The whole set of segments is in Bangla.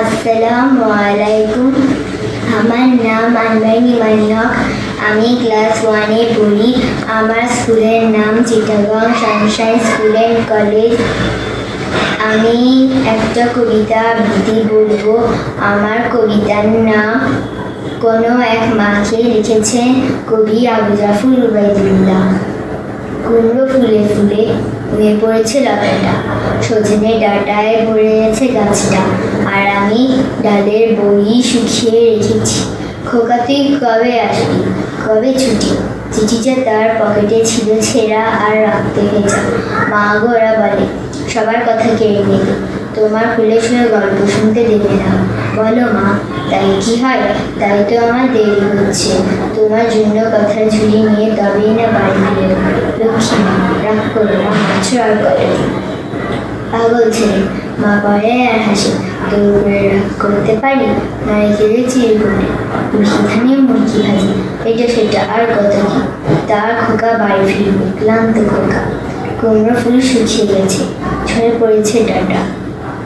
আসসালামু আলাইকুম আমার নাম আনবাইনি মানিহক আমি ক্লাস ওয়ানে পড়ি। আমার স্কুলের নাম Chittagong sunshine school and college. আমি একটা কবিতা আবৃত্তি বলব। আমার কবিতার নাম কোনো এক মাকে লিখেছেন কবি আবু জাফর রুবাইদুল্লাহ কুমড়ো ফুলে ফুলে হয়ে পড়েছে লতাটা সজনে ডাটায় ভরে গেছে গাছটা আর আমি ডালের বই শুকিয়ে রেখেছি। খোকা তুই কবে আসবি? কবে ছুটি? চিঠিটা তার পকেটে ছিল ছেঁড়া আর রাখতে ভেজা। মা গোরা বলে, সবার কথা কেড়ে নেবে। তোমার খুলে শুয়ে গল্প শুনতে দেবে না। বলো মা, তাই কি হয়? তাই তো আমার দেরি হচ্ছে। তোমার জন্য কথার ঝুলি নিয়ে তবেই না বাড়ি ফিরে লক্ষ্মী রাগ করো না আর করে। পাগল মা পরে আর হাসে। রাগ করতে পারি? নারিকেলের চির করে ধানে মুরগি ভাজি। এটা সেটা আর কত কি? তার খোকা বাড়ি ফিরবে, ক্লান্ত খোকা। কুমড়ো ফুল শুকিয়ে গেছে। ঝরে পড়েছে ডাটা।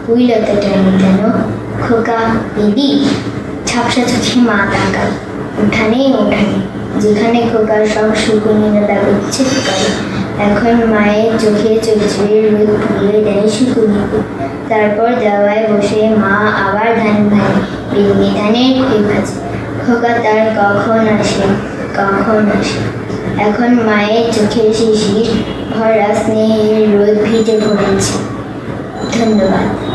ওই লতাটা কেন খোকা দিদি ঝাপসা চোখে মা তাকাল। উঠানেই উঠানে। যেখানে খোকার সব শুকুনিরা দাবি ইচ্ছে করে। এখন মায়ের চোখে চোখে রোদ পুড়িয়ে দেয় শুকুনিকে তারপর দেওয়ায় বসে মা আবার ধান ভাঙে বেগুনি ধানের খই ভাজে। খোকা তার কখন আসে কখন আসে? এখন মায়ের চোখের শিশির, ভরা স্নেহের রোদ ভিজে পড়েছে। ধন্যবাদ।